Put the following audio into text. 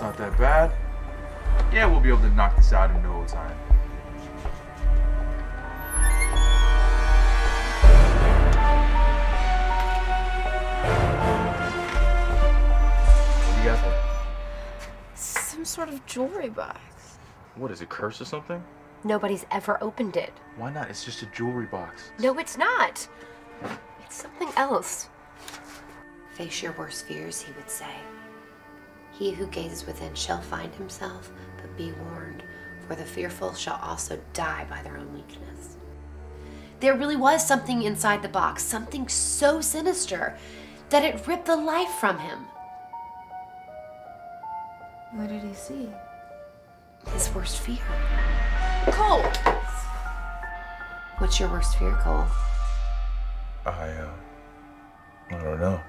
that bad. Yeah, we'll be able to knock this out in no time. What do you got there? Some sort of jewelry box. What is it, curse or something? Nobody's ever opened it. Why not? It's just a jewelry box. No, it's not. It's something else. Face your worst fears, he would say. He who gazes within shall find himself, but be warned, for the fearful shall also die by their own weakness. There really was something inside the box, something so sinister that it ripped the life from him. What did he see? His worst fear. Cole! What's your worst fear, Cole? I, uh, I don't know.